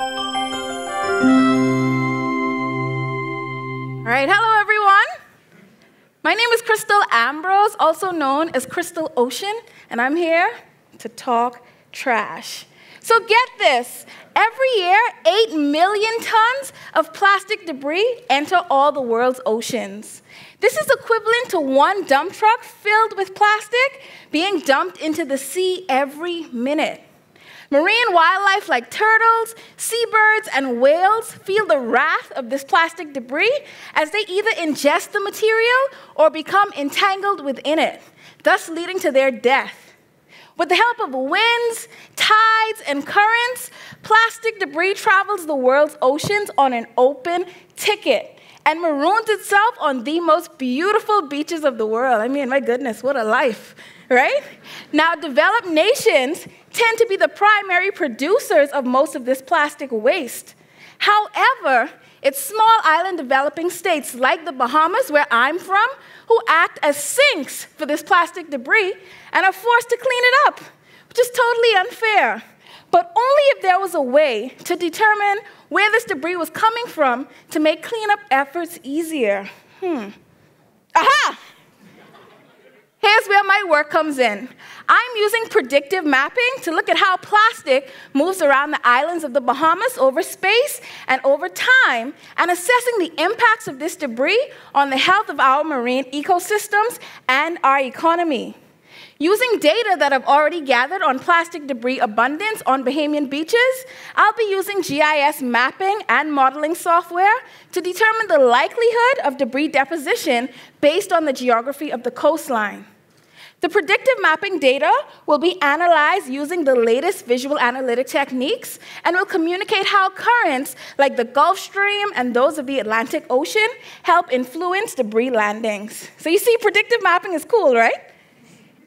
All right, hello everyone. My name is Kristal Ambrose, also known as Kristal Ocean, and I'm here to talk trash. So get this every year, 8 million tons of plastic debris enter all the world's oceans. This is equivalent to one dump truck filled with plastic being dumped into the sea every minute. Marine wildlife like turtles, seabirds, and whales feel the wrath of this plastic debris as they either ingest the material or become entangled within it, thus leading to their death. With the help of winds, tides, and currents, plastic debris travels the world's oceans on an open ticket and maroons itself on the most beautiful beaches of the world. I mean, my goodness, what a life, right? Now, developed nations tend to be the primary producers of most of this plastic waste. However, it's small island developing states like the Bahamas, where I'm from, who act as sinks for this plastic debris and are forced to clean it up, which is totally unfair. There was a way to determine where this debris was coming from to make cleanup efforts easier. Hmm. Aha! Here's where my work comes in. I'm using predictive mapping to look at how plastic moves around the islands of the Bahamas over space and over time, and assessing the impacts of this debris on the health of our marine ecosystems and our economy. Using data that I've already gathered on plastic debris abundance on Bahamian beaches, I'll be using GIS mapping and modeling software to determine the likelihood of debris deposition based on the geography of the coastline. The predictive mapping data will be analyzed using the latest visual analytic techniques and will communicate how currents like the Gulf Stream and those of the Atlantic Ocean help influence debris landings. So you see, predictive mapping is cool, right?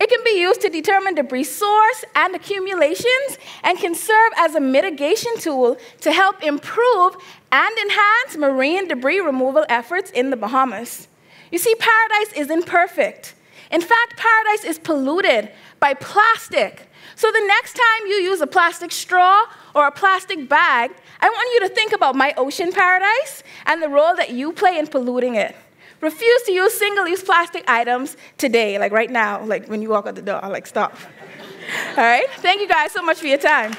It can be used to determine debris source and accumulations and can serve as a mitigation tool to help improve and enhance marine debris removal efforts in the Bahamas. You see, paradise isn't perfect. In fact, paradise is polluted by plastic. So the next time you use a plastic straw or a plastic bag, I want you to think about my ocean paradise and the role that you play in polluting it. Refuse to use single use plastic items today, like right now, like when you walk out the door, like stop. All right? Thank you guys so much for your time.